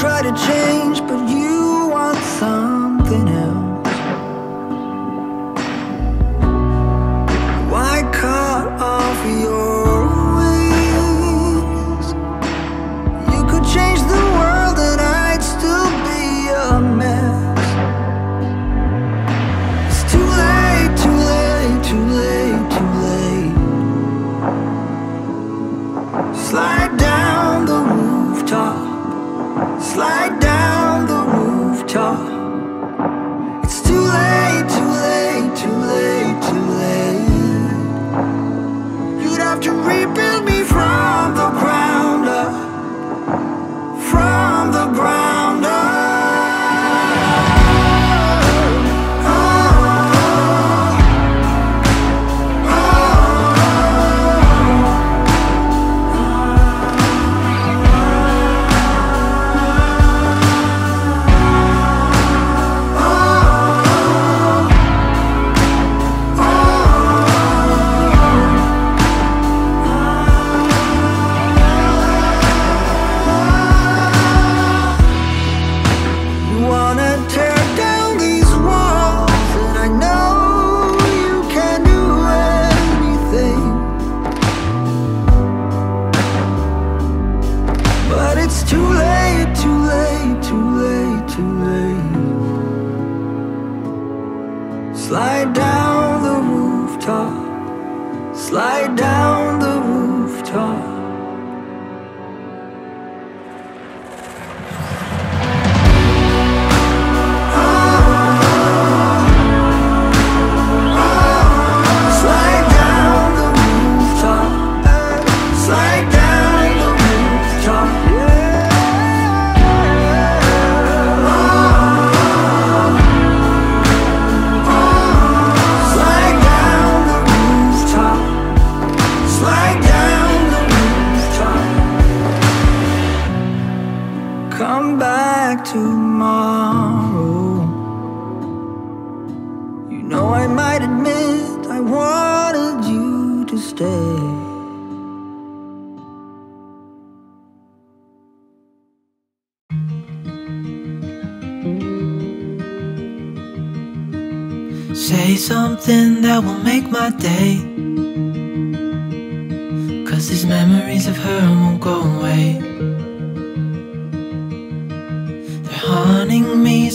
try to change, but you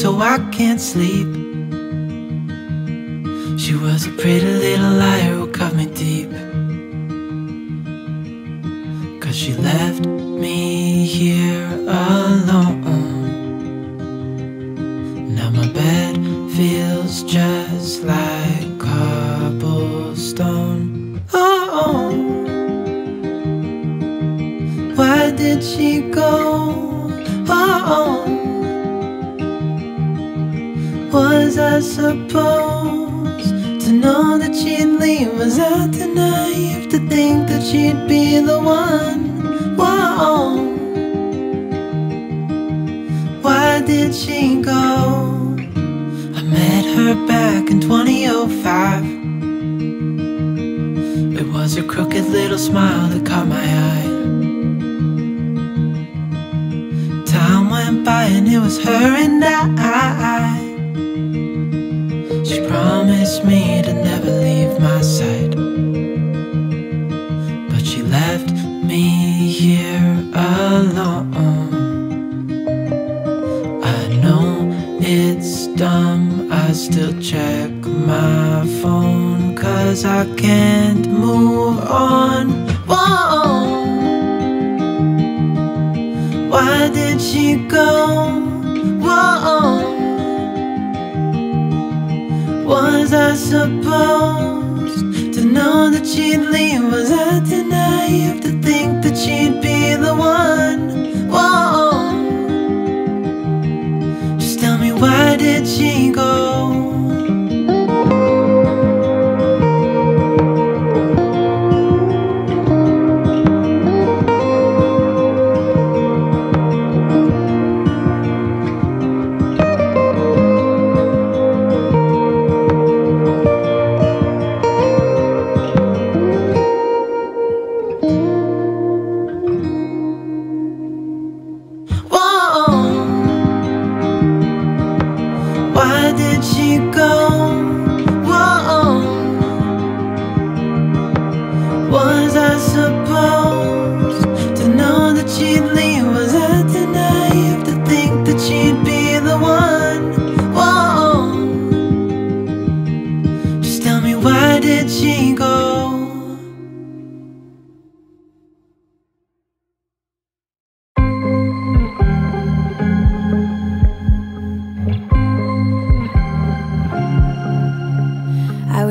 so I can't sleep. She was a pretty little liar who cut me deep. Cause she left me here alone. the one. Whoa. Why did she go? I met her back in 2005. It was her crooked little smile that caught my eye. Time went by and it was her and I. I can't move on. Whoa. Why did she go? Whoa. Was I supposed to know that she'd leave? Was I too naive to think that she'd be the one? Whoa. Just tell me why did she go?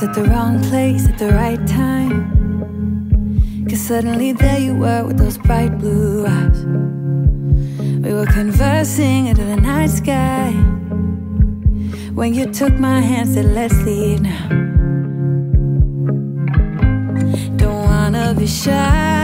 was at the wrong place at the right time. Cause suddenly there you were with those bright blue eyes. We were conversing under the night sky. When you took my hand, said, Let's leave now. Don't wanna be shy.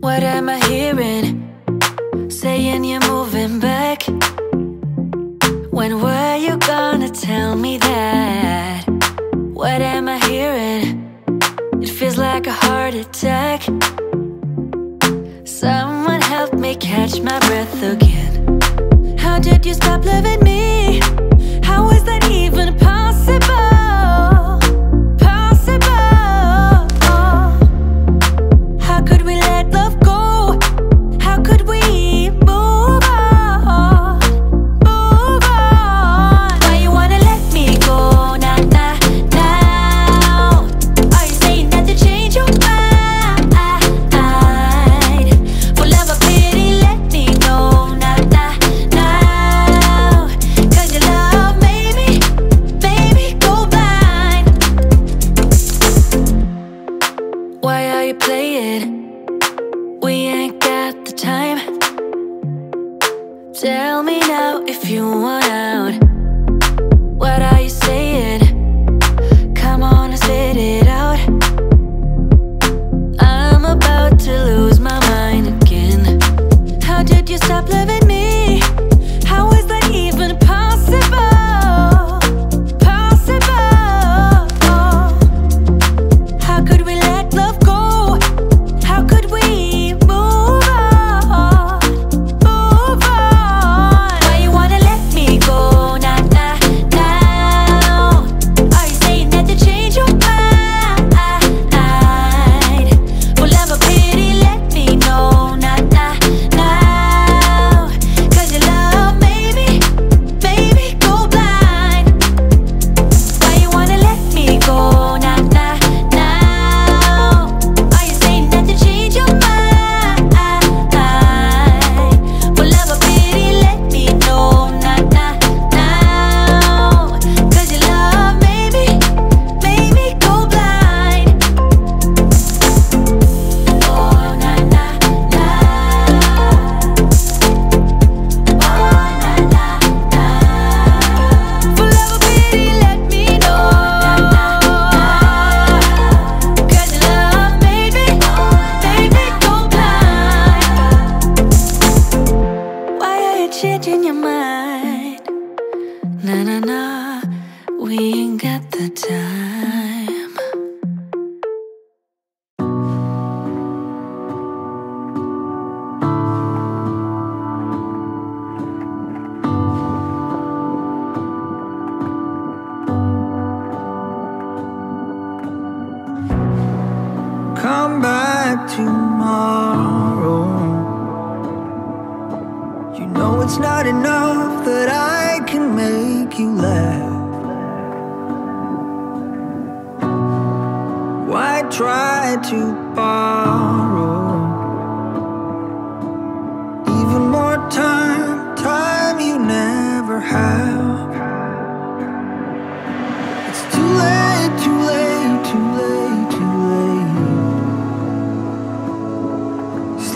What am I hearing? Saying you're moving back When were you gonna tell me that? What am I hearing? It feels like a heart attack Someone help me catch my breath again How did you stop loving me? How is that even possible?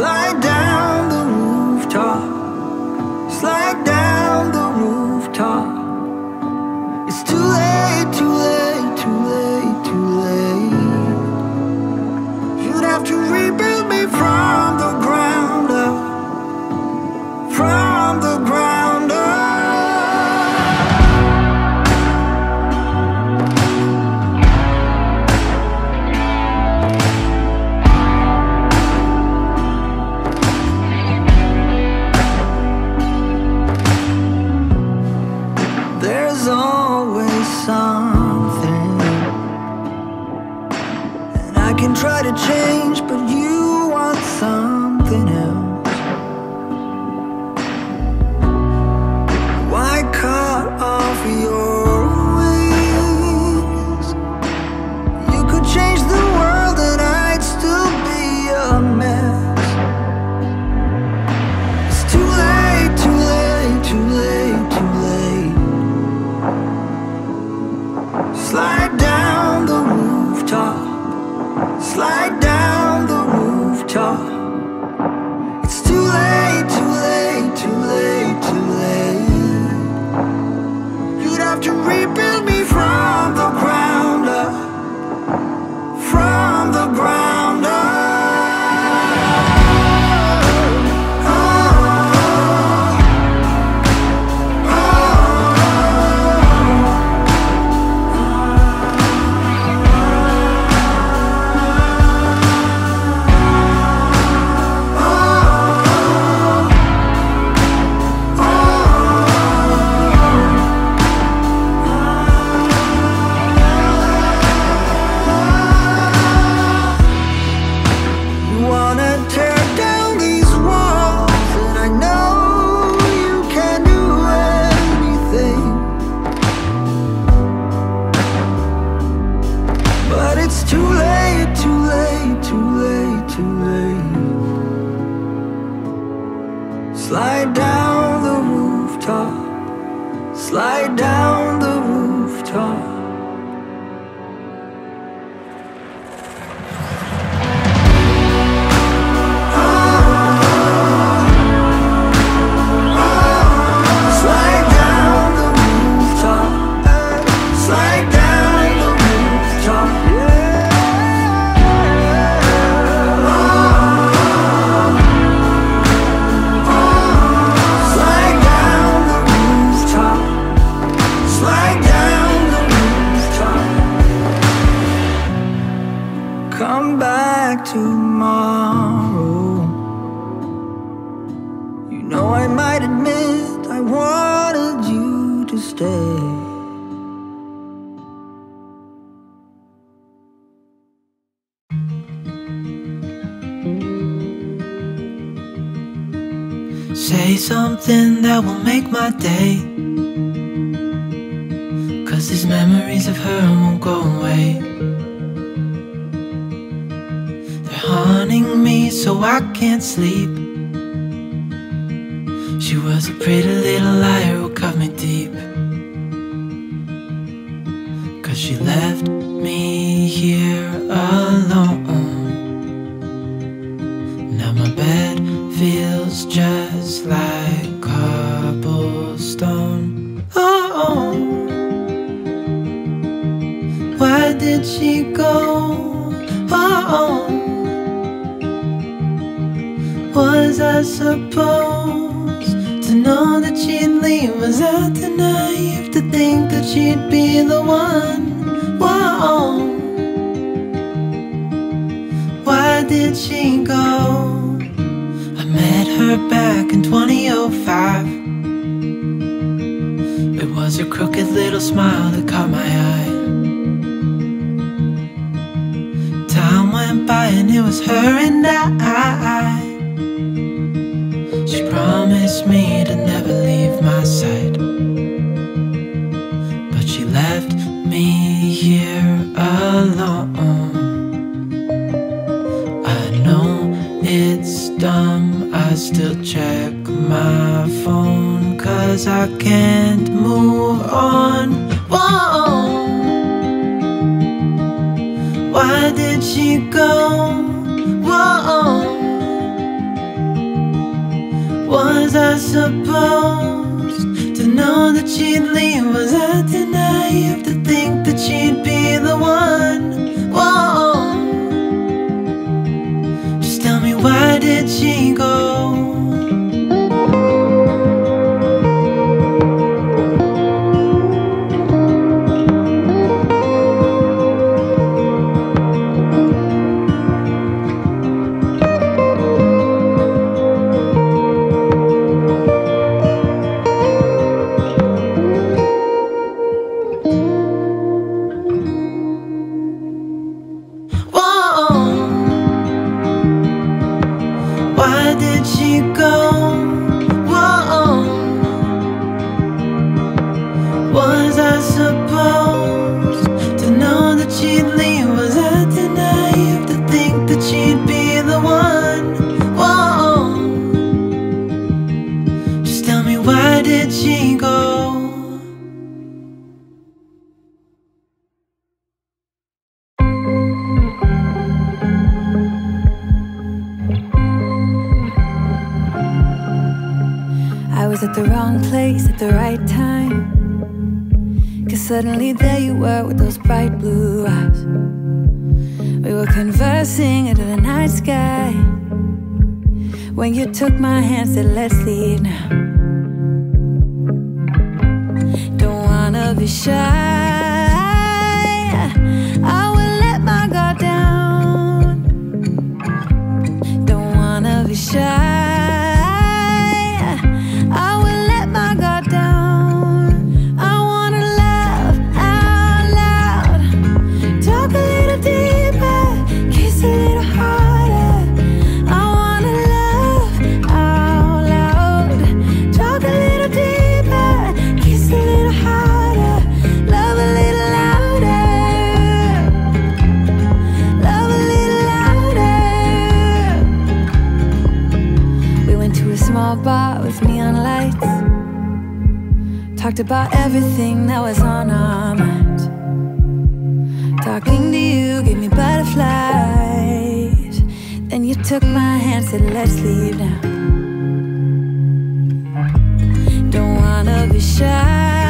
fly down can try to change, but you want some. That will make my day. Cause these memories of her won't go away. They're haunting me so I can't sleep. She was a pretty little liar who cut me deep. Cause she left me here alone. Now my bed feels just did she go? Oh, oh. was I supposed to know that she'd leave? Was I too naive to think that she'd be the one? Whoa. Why did she go? I met her back in 2005. It was her crooked little smile that caught my eye. By and it was her and I. She promised me to never leave my side. But she left me here alone. I know it's dumb, I still check my phone Cause I can't move on Why did she go? Whoa. Was I supposed to know that she'd leave? Was I naive to think that she'd be the one? Whoa. Just tell me why did she go? Was at the wrong place at the right time. Cause suddenly there you were with those bright blue eyes. We were conversing under the night sky. When you took my hand, said, Let's leave now. Don't wanna be shy. I will let my guard down. Don't wanna be shy. About everything that was on our minds. Talking to you gave me butterflies. Then you took my hand, said, Let's leave now. Don't wanna be shy.